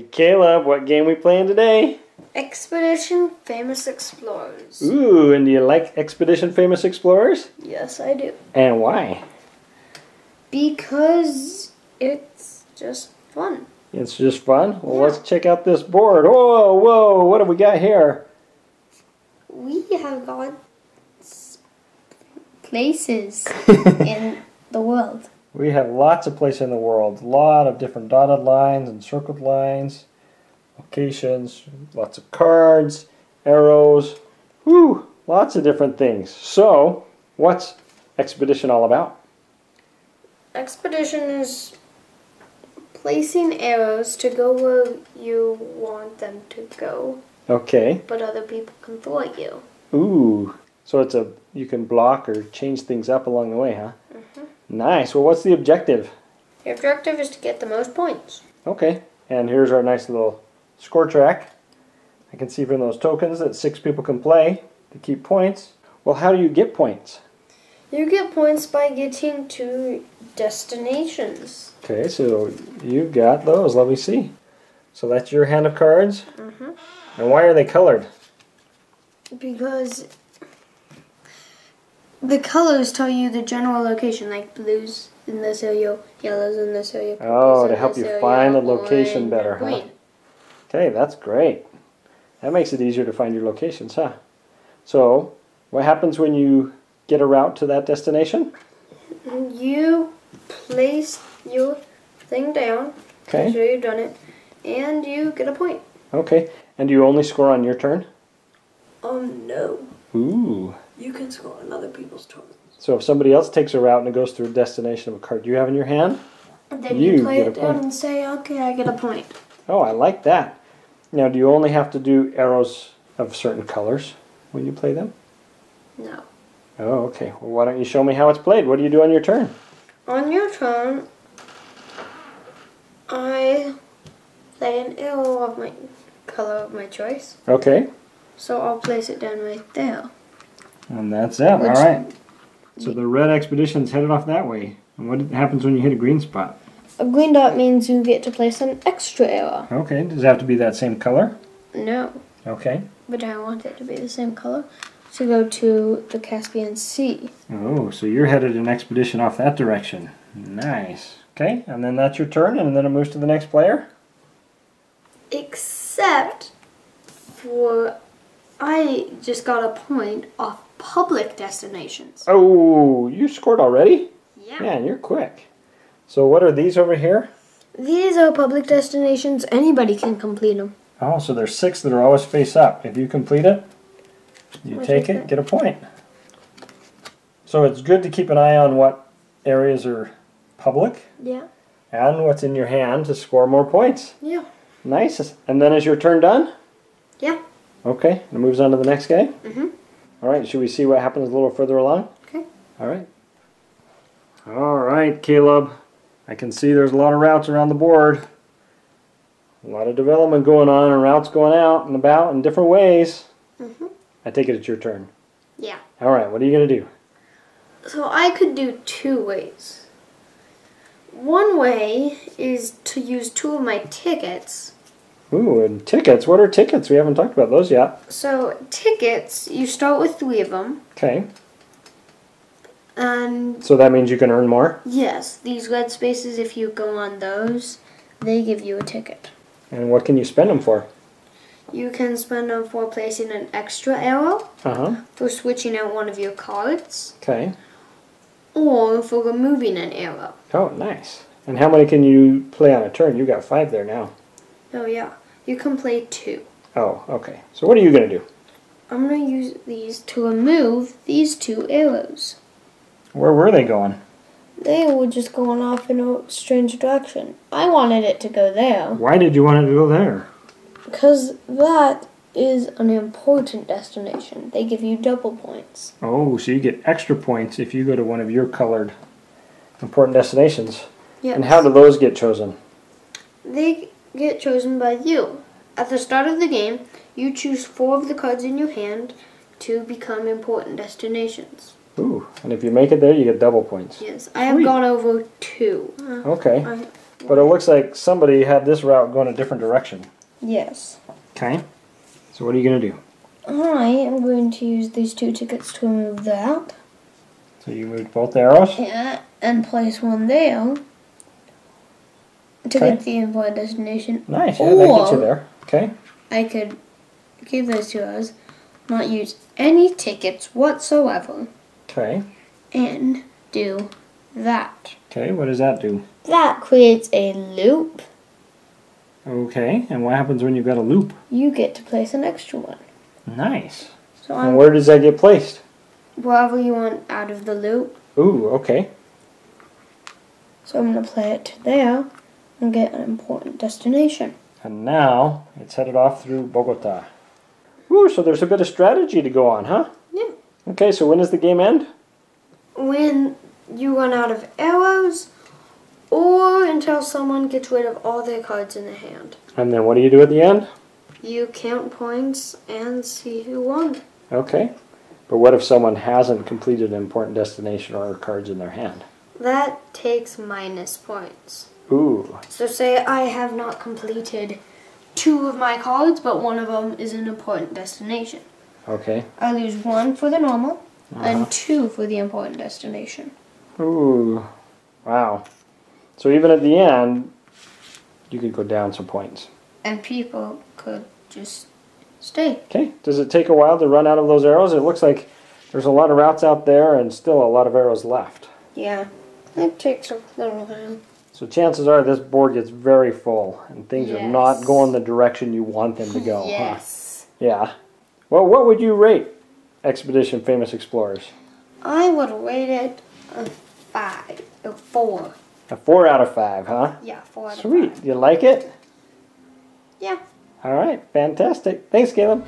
Hey Caleb, what game we playing today? Expedition Famous Explorers. Ooh, and do you like Expedition Famous Explorers? Yes, I do. And why? Because it's just fun. It's just fun? Well, Yeah. let's check out this board. Whoa, whoa, what have we got here? We have got places in the world. We have lots of places in the world. A lot of different dotted lines and circled lines, locations, lots of cards, arrows. Whew, lots of different things. So, what's Expedition all about? Expedition is placing arrows to go where you want them to go, Okay. but other people can thwart you. Ooh. So it's a you can block or change things up along the way, huh? Nice. Well, what's the objective? The objective is to get the most points. Okay. And here's our nice little score track. I can see from those tokens that six people can play to keep points. Well, how do you get points? You get points by getting to destinations. Okay, so you've got those. Let me see. So that's your hand of cards. Mhm. And why are they colored? Because the colors tell you the general location, like blues in this area, yellows in this area. Oh, to help you area, find the location better, huh? Okay, that's great. That makes it easier to find your locations, huh? So, what happens when you get a route to that destination? You place your thing down. Okay. Make sure you've done it, and you get a point. Okay. And do you only score on your turn? Um, no. Ooh. You can score on other people's turns. So if somebody else takes a route and it goes through a destination of a card you have in your hand? And then You you, play get a it down point. and say, okay, I get a point. Oh, I like that. Now, do you only have to do arrows of certain colors when you play them? No. Oh, okay. Well, why don't you show me how it's played? What do you do on your turn? On your turn, I play an arrow of my color of my choice. Okay. So I'll place it down right there. And that's it. All right. So the red expedition's headed off that way. And what happens when you hit a green spot? A green dot means you get to place an extra arrow. Okay. Does it have to be that same color? No, Okay. but I want it to be the same color. To go to the Caspian Sea. Oh, so you're headed an expedition off that direction. Nice. Okay, and then that's your turn, and then it moves to the next player? Except for I just got a point off public destinations. Oh, you scored already? Yeah. Man, you're quick. So what are these over here? These are public destinations. Anybody can complete them. Oh, so there's six that are always face up. If you complete it, you take it, get a point. So it's good to keep an eye on what areas are public Yeah. and what's in your hand to score more points. Yeah. Nice. And then is your turn done? Yeah. Okay, and it moves on to the next guy? Mhm. All right, should we see what happens a little further along? Okay. All right. All right, Caleb. I can see there's a lot of routes around the board. A lot of development going on and routes going out and about in different ways. Mhm. I take it it's your turn. Yeah. All right, what are you going to do? So I could do two ways. One way is to use two of my tickets. Ooh, and tickets. What are tickets? We haven't talked about those yet. So tickets, you start with three of them, Okay, and so that means you can earn more. yes, these red spaces, if you go on those, they give you a ticket. And what can you spend them for? You can spend them for placing an extra arrow, Uh huh. for switching out one of your cards, Okay. or for removing an arrow. Oh, nice. And how many can you play on a turn? You got five there now. Oh yeah, you can play two. Oh, okay. So what are you going to do? I'm gonna use these to remove these two arrows. Where were they going? They were just going off in a strange direction. I wanted it to go there Why did you want it to go there? because that is an important destination. They give you double points. Oh, so you get extra points if you go to one of your colored important destinations. Yes. And how do those get chosen? They get chosen by you. At the start of the game, you choose four of the cards in your hand to become important destinations. Ooh, and if you make it there, you get double points. Yes, I have gone over two. Uh, Okay. I- But it looks like somebody had this route going a different direction. Yes. Okay. So what are you going to do? I am going to use these two tickets to move that. So you moved both arrows? Yeah, and place one there to Okay. get the important destination. Nice. Yeah, that gets you there. Okay. I could give those to us, not use any tickets whatsoever, Okay. and do that. Okay. What does that do? That creates a loop. Okay. And what happens when you've got a loop? You get to place an extra one. Nice. So And I'm where does that get placed? wherever you want out of the loop. Ooh, okay. So I'm gonna play it there and get an important destination. And now it's headed off through Bogota. Ooh, so there's a bit of strategy to go on, huh? Yeah. Okay, so when does the game end? When you run out of arrows, or until someone gets rid of all their cards in their hand. And then what do you do at the end? You count points and see who won. Okay. But what if someone hasn't completed an important destination or cards in their hand? That takes minus points. Ooh, So say I have not completed two of my cards, but one of them is an important destination. okay. I lose one for the normal Uh-huh. and two for the important destination. Ooh, wow. So even at the end, you could go down some points. And people could just stay. Okay. Does it take a while to run out of those arrows? It looks like there's a lot of routes out there and still a lot of arrows left. Yeah, it takes a little time. So chances are this board gets very full and things are not going the direction you want them to go. huh? Yes. Yeah. Well, what would you rate Expedition Famous Explorers? I would rate it a five, a four. A four out of five, huh? Yeah, four out of Sweet. You like it? Yeah. All right. Fantastic. Thanks, Caleb.